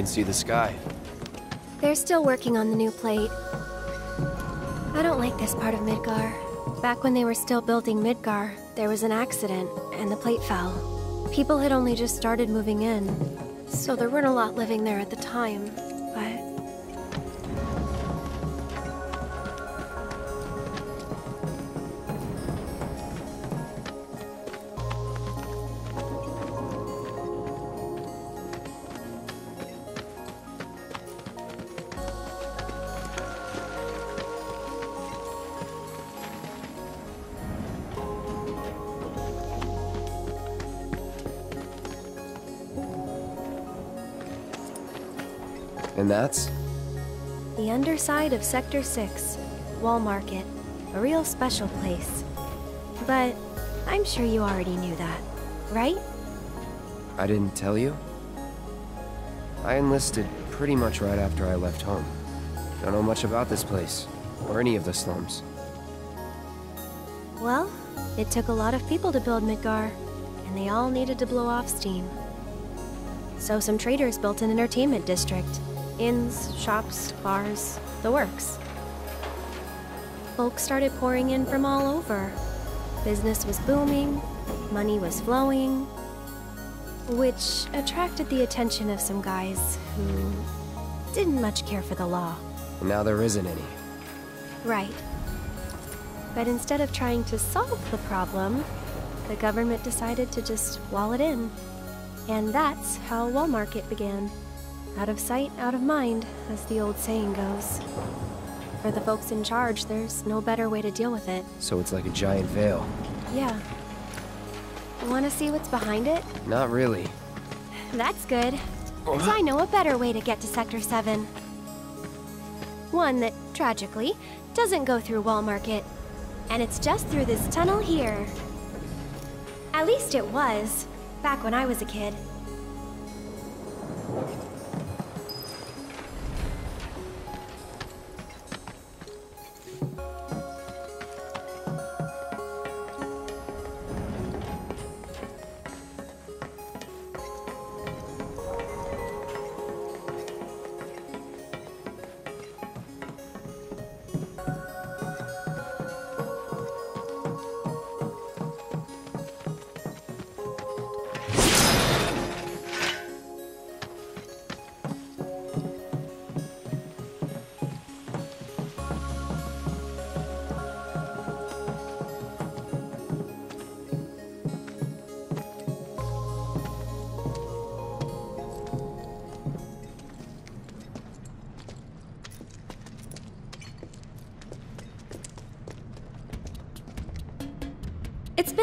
can see the sky. They're still working on the new plate. I don't like this part of Midgar. Back when they were still building Midgar, there was an accident, and the plate fell. People had only just started moving in, so there weren't a lot living there at the time, The underside of Sector 6, Wall Market. A real special place. But I'm sure you already knew that, right? I didn't tell you? I enlisted pretty much right after I left home. Don't know much about this place, or any of the slums. Well, it took a lot of people to build Midgar, and they all needed to blow off steam. So some traders built an entertainment district. Inns, shops, bars, the works. Folks started pouring in from all over. Business was booming, money was flowing, which attracted the attention of some guys who didn't much care for the law. And now there isn't any. Right. But instead of trying to solve the problem, the government decided to just wall it in. And that's how Wall Market began. Out of sight, out of mind, as the old saying goes. For the folks in charge, there's no better way to deal with it. So it's like a giant veil. Yeah. Want to see what's behind it? Not really. That's good. 'Cause I know a better way to get to Sector 7. One that, tragically, doesn't go through Wall Market. And it's just through this tunnel here. At least it was, back when I was a kid.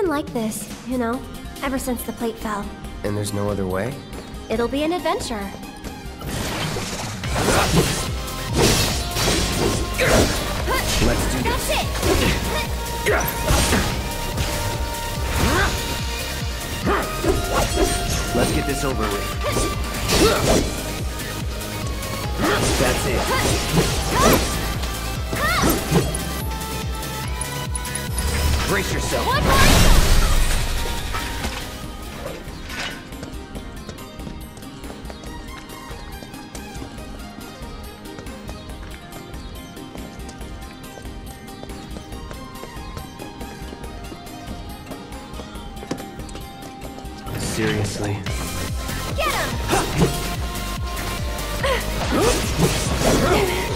Been like this, you know, ever since the plate fell. And there's no other way? It'll be an adventure. Let's do this. It! Let's get this over with. Seriously. Get him!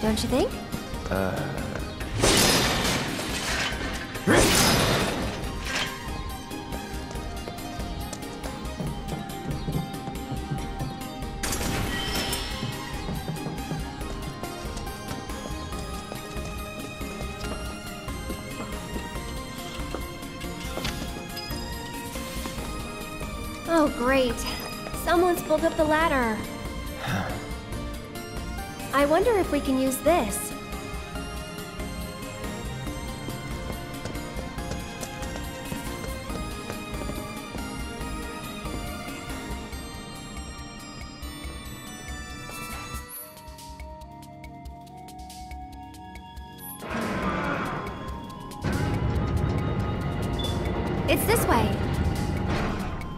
don't you think? Uh... Oh, great. Someone's pulled up the ladder. I wonder if we can use this. It's this way.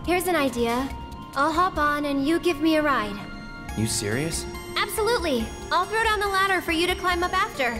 Here's an idea. I'll hop on and you give me a ride. You serious? Absolutely. I'll throw down the ladder for you to climb up after.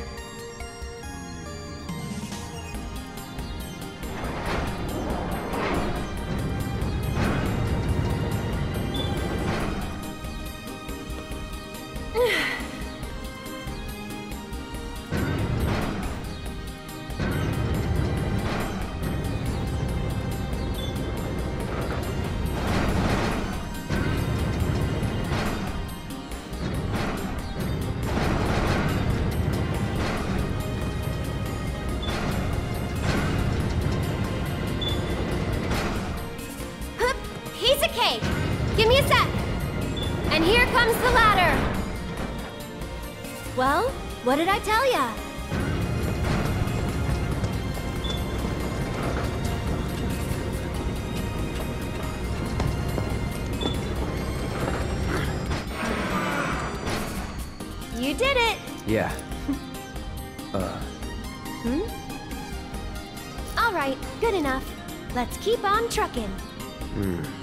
Well, what did I tell ya? You did it. Yeah. uh, Hmm? All right, good enough. Let's keep on trucking. hmm.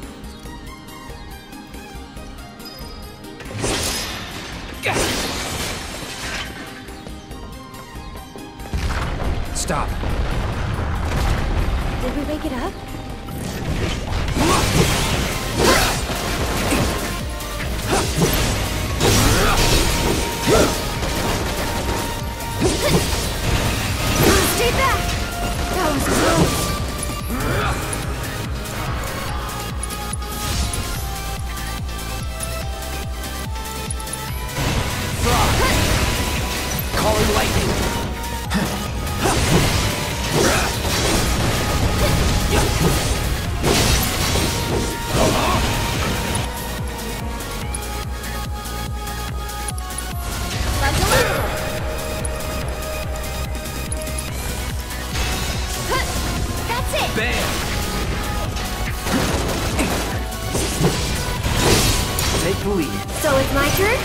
So it's my turn?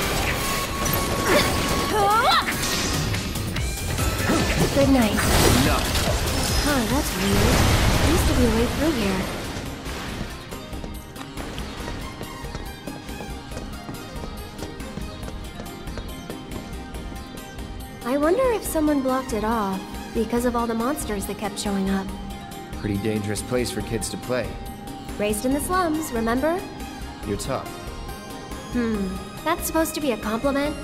Good night. No. Huh, that's weird. Used to be a way through here. I wonder if someone blocked it off because of all the monsters that kept showing up. Pretty dangerous place for kids to play. Raised in the slums, remember? You're tough. Hmm, that's supposed to be a compliment?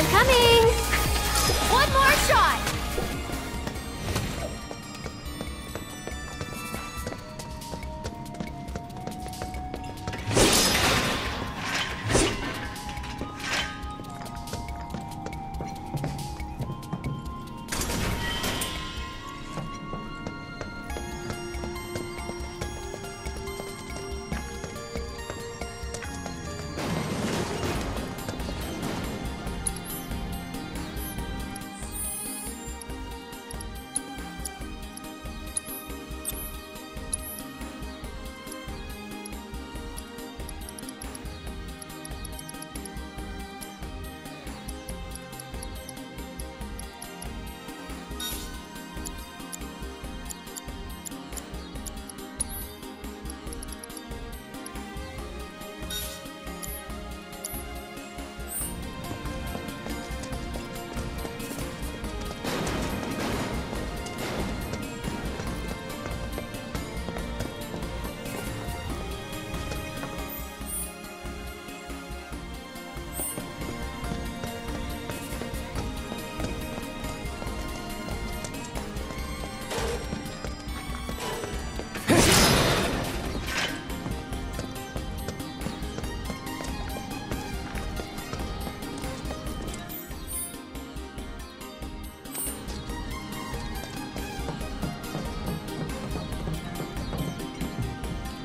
I'm coming!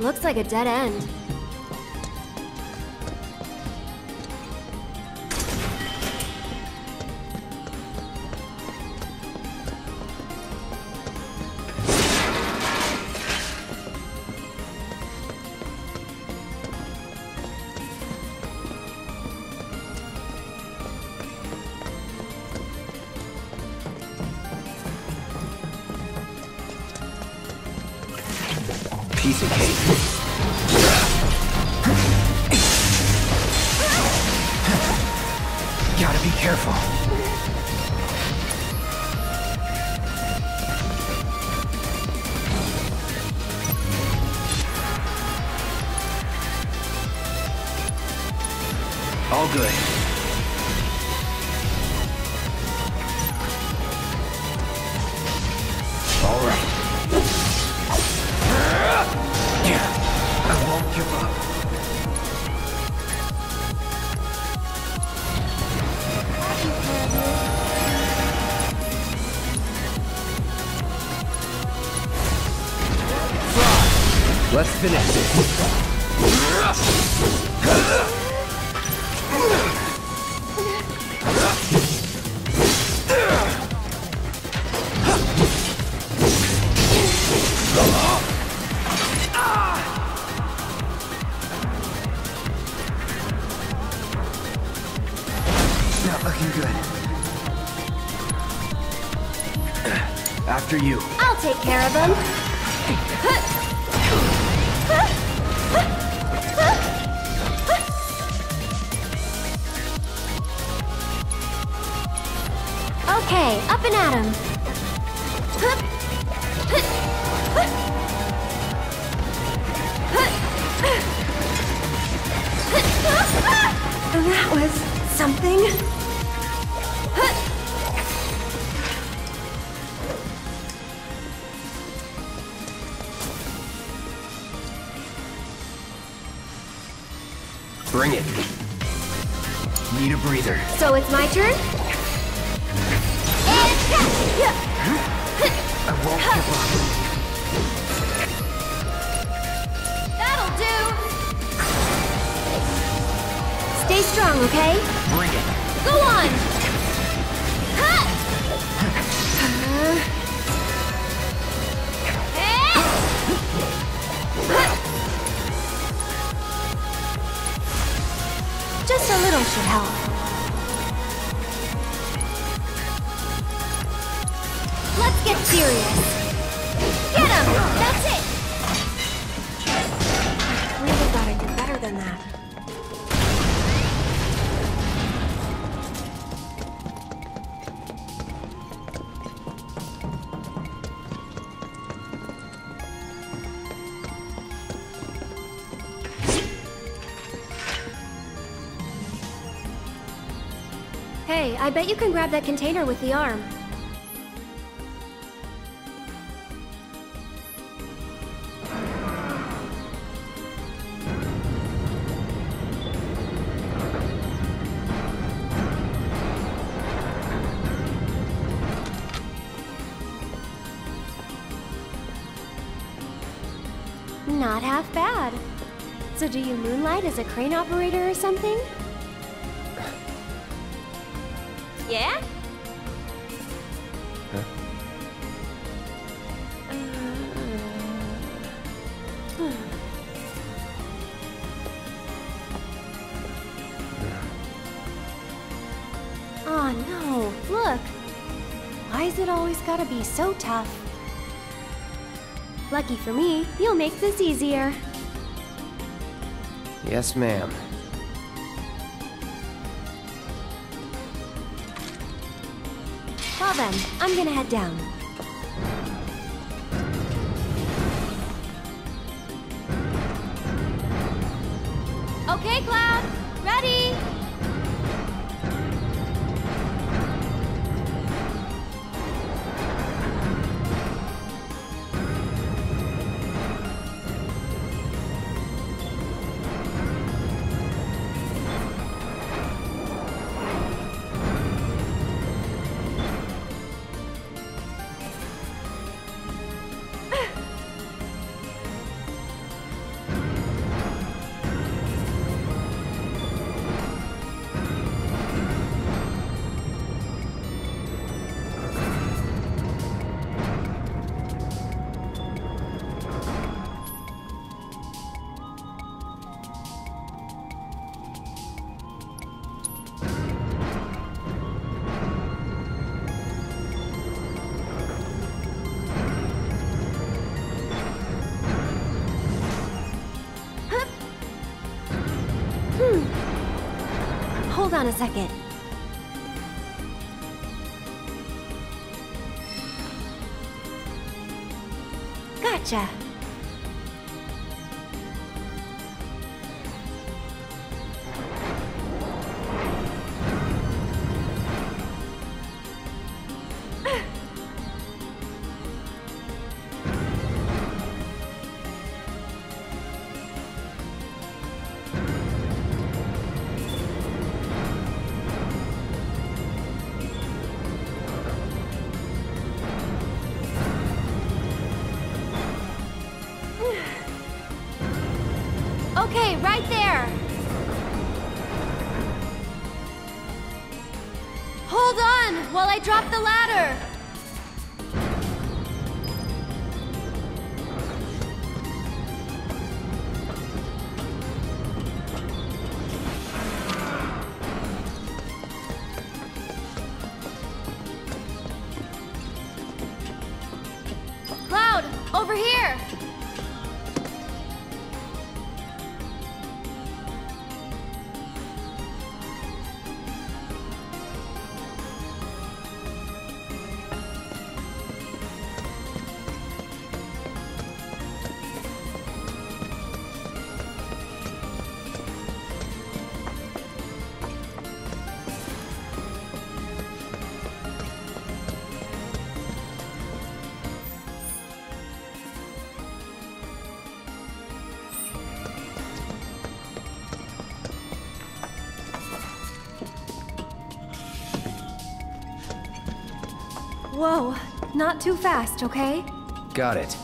Looks like a dead end. Cake. Gotta be careful. After you. I'll take care of them. Okay, up and at 'em. That was something. So it's my turn? I bet you can grab that container with the arm. Not half bad. So do you moonlight as a crane operator or something? Tough? Lucky for me, you'll make this easier. Yes, ma'am. Well then, I'm gonna head down. Okay, Cloud! Hold on the ladder. Whoa, not too fast, okay? Got it.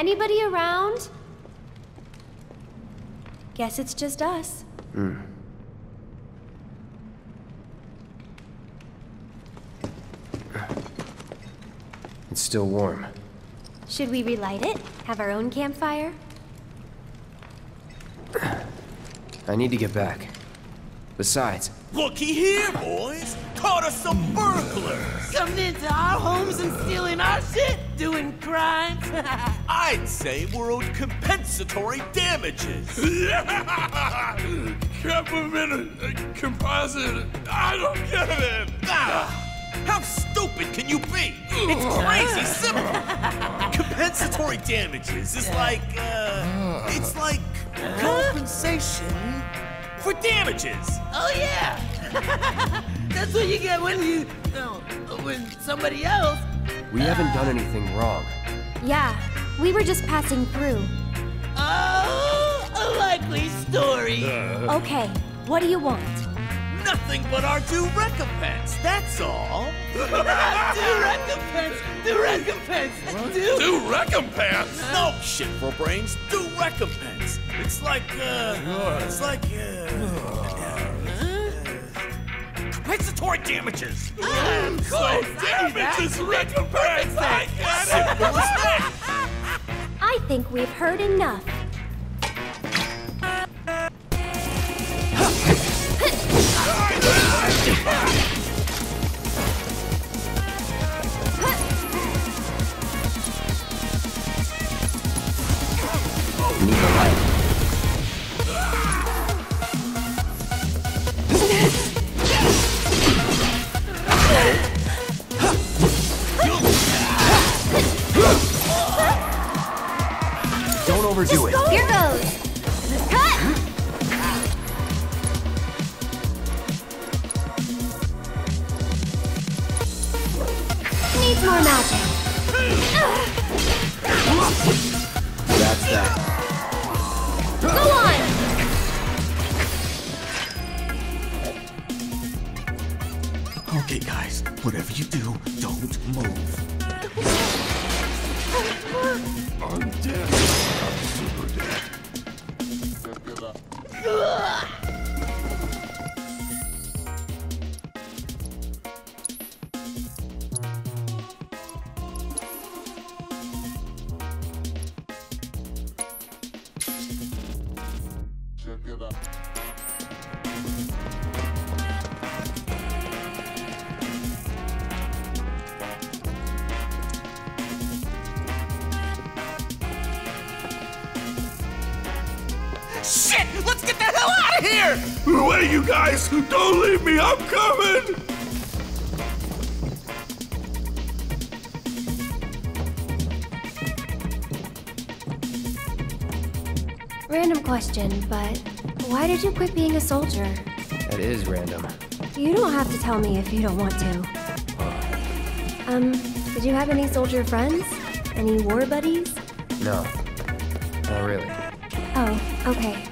Anybody around? Guess it's just us. Hmm. It's still warm. Should we relight it? Have our own campfire? I need to get back. Besides, Looky here, boys! Caught us some burglars! Coming into our homes and stealing our shit, doing crimes. I'd say we're owed compensatory damages. Government composite. I don't get it. Ah, how stupid can you be? It's crazy simple. compensatory damages is like, uh, it's like compensation for damages. oh yeah, that's what you get when you, no, when somebody else. we haven't done anything wrong. Yeah, we were just passing through. Oh, a likely story. Okay, what do you want? Nothing but our due recompense, that's all. due recompense, due recompense, Due. Do recompense. No shit for brains, due recompense. It's like, uh, it's like, uh, compensatory damages. of course, I knew that. Damages recompense. I get it. Simple as that. I think we've heard enough. Shit! Let's get the hell out of here! Wait, you guys! Don't leave me! I'm coming! Random question, but why did you quit being a soldier? That is random. You don't have to tell me if you don't want to. Um, did you have any soldier friends? Any war buddies? No. Not really. Oh, okay.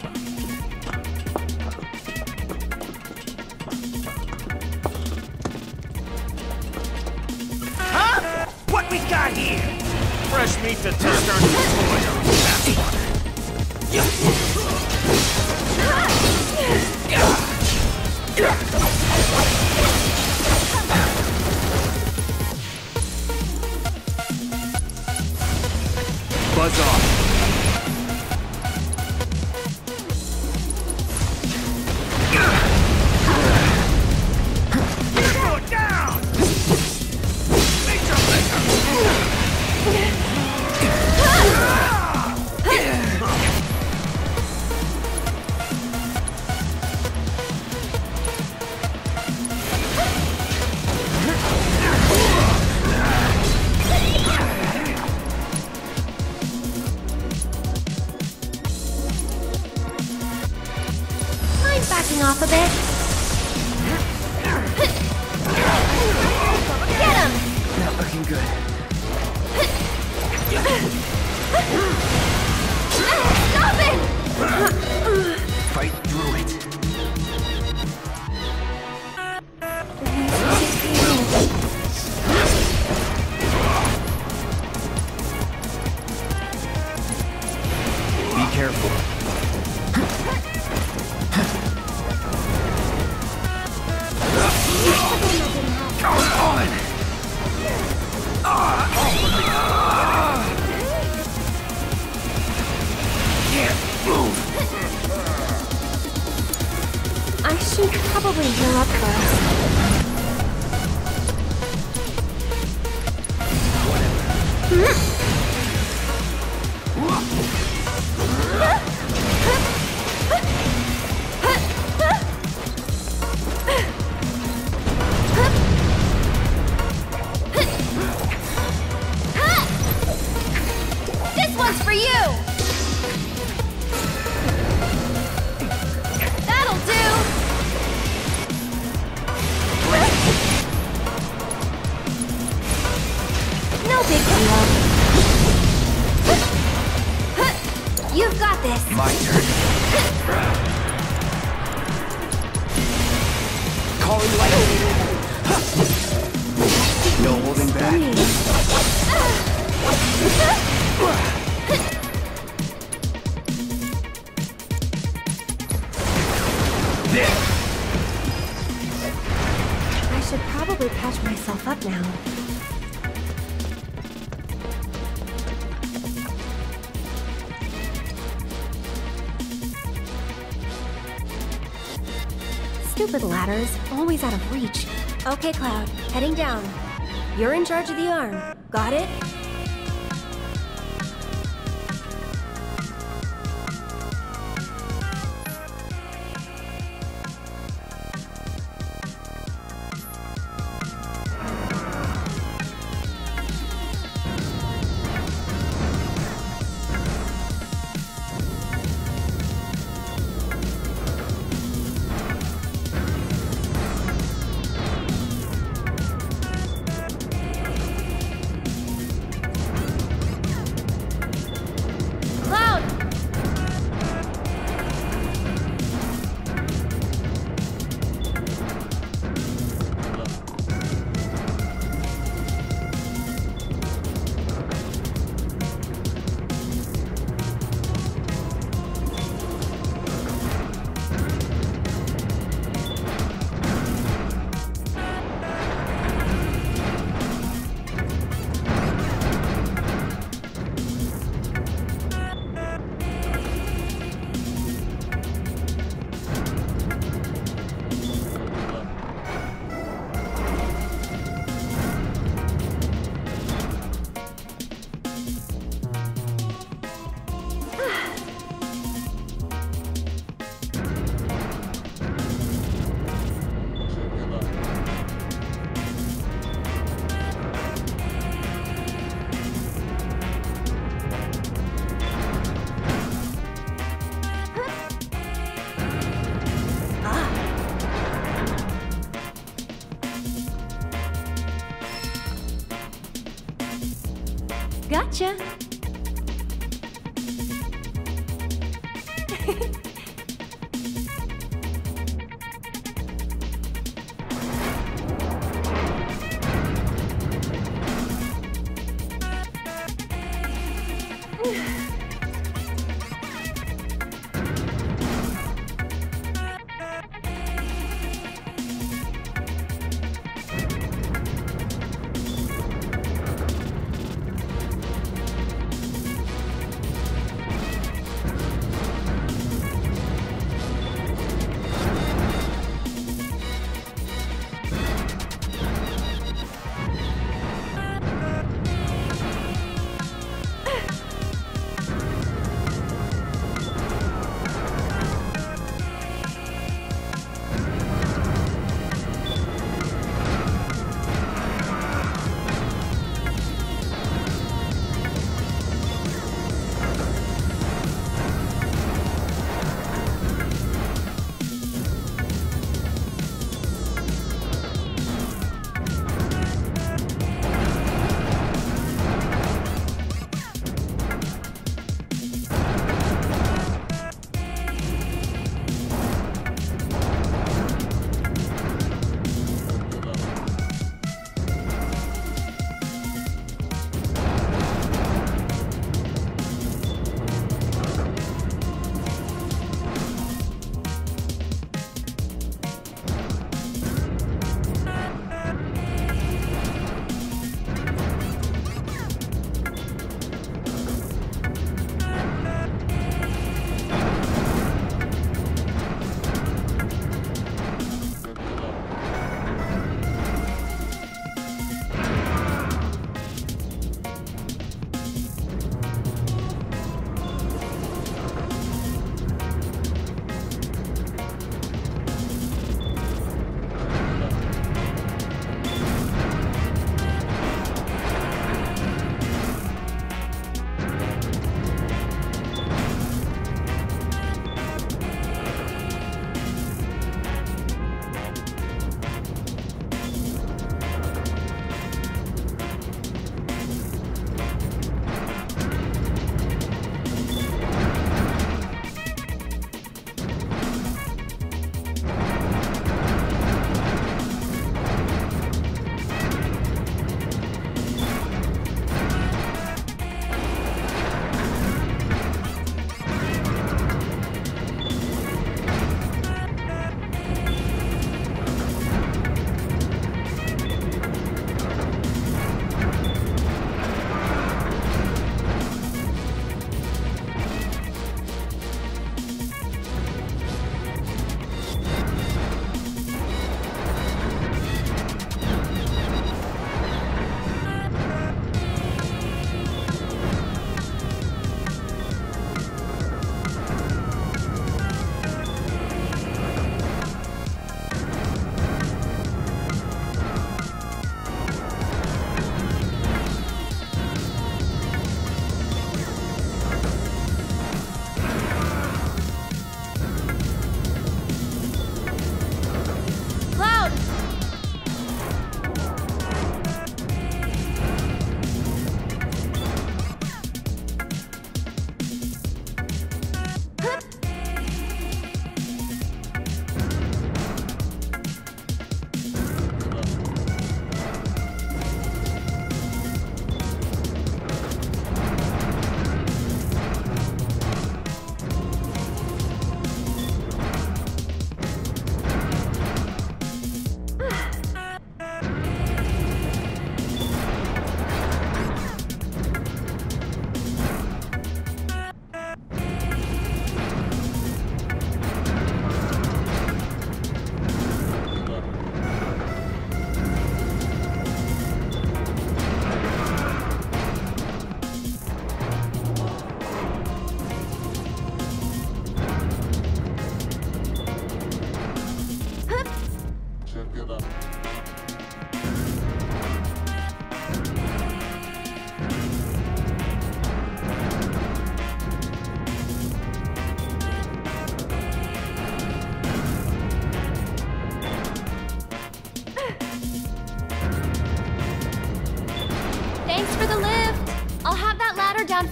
Always out of reach. Okay, Cloud, heading down. You're in charge of the arm. Got it? Gotcha.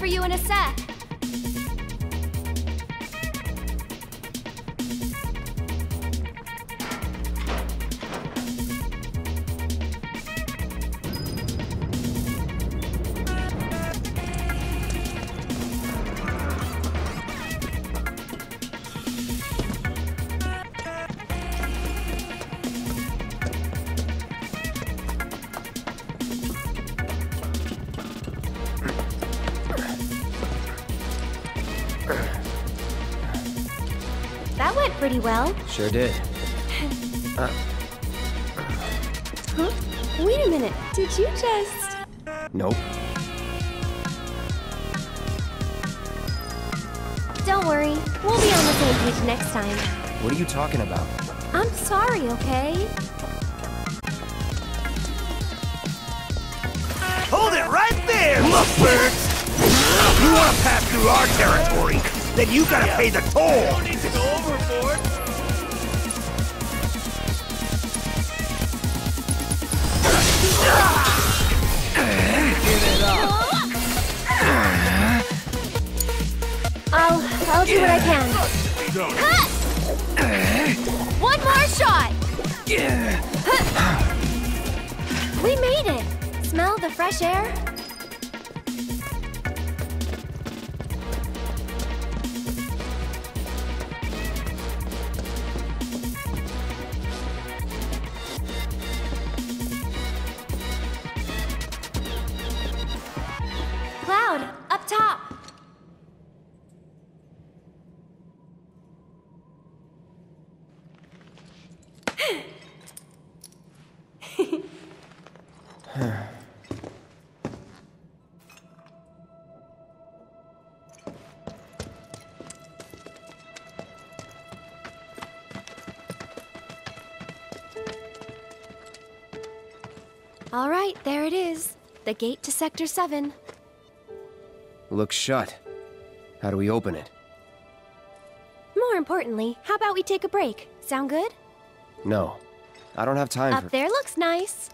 For you in a sec. Pretty well. Sure did. Uh. Huh? Wait a minute. Did you just. Nope. Don't worry. We'll be on the same page next time. What are you talking about? I'm sorry, okay? Hold it right there, lovebirds! You want to pass through our territory, then you gotta pay the toll! Don't need to go overboard! I'll. I'll do what I can. One more shot! We made it! Smell the fresh air? All right, there it is. The gate to Sector 7. Looks shut. How do we open it? More importantly, how about we take a break? Sound good? No. I don't have time Up for. there looks nice.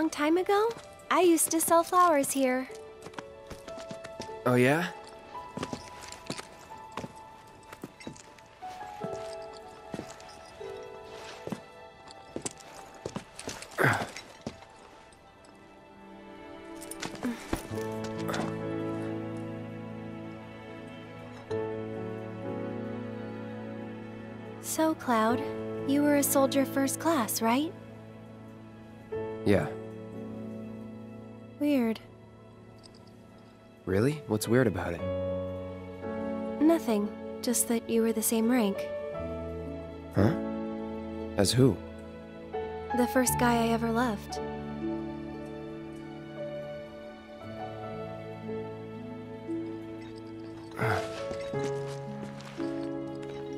Long time ago, I used to sell flowers here. Oh, yeah? So, Cloud, you were a soldier first class, right? Yeah. Weird. Really? What's weird about it? Nothing. Just that you were the same rank. Huh? As who? The first guy I ever loved.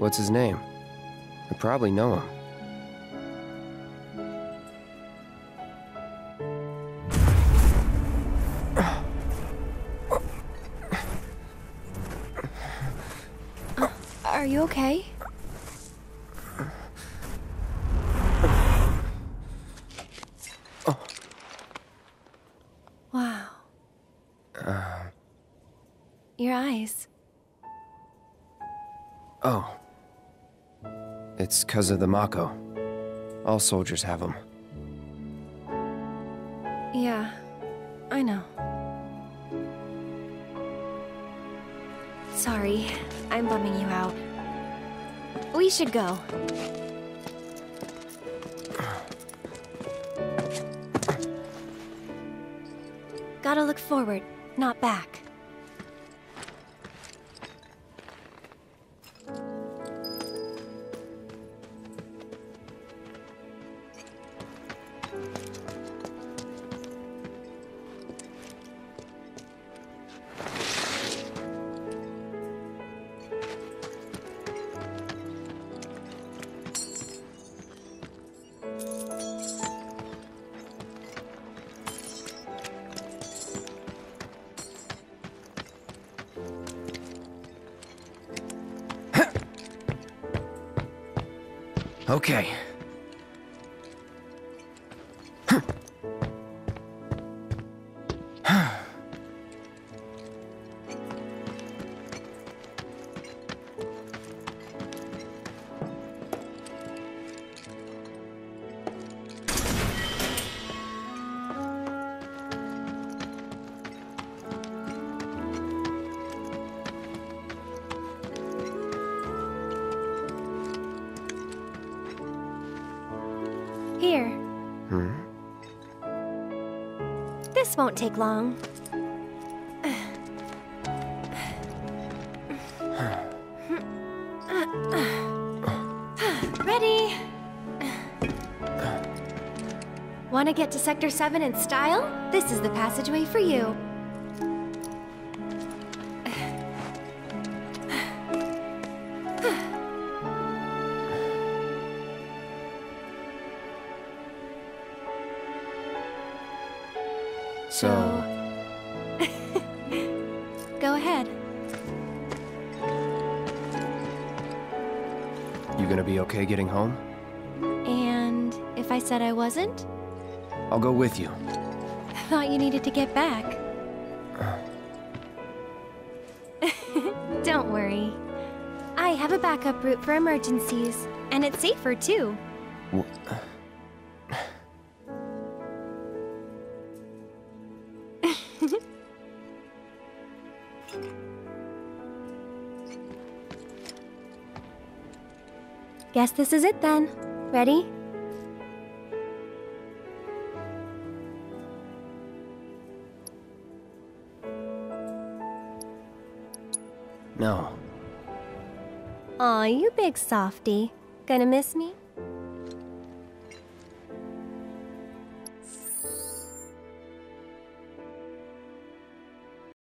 What's his name? I probably know him. Okay? Wow. Your eyes. Oh. It's because of the Mako. All soldiers have them. Should go. Gotta look forward, not back. Okay. Won't take long. Ready? Want to get to Sector 7 in style? This is the passageway for you. Home? And if I said I wasn't? I'll go with you. I Thought you needed to get back. Don't worry. I have a backup route for emergencies, and it's safer too. Guess this is it then. Ready? No. Aw, you big softy. Gonna miss me?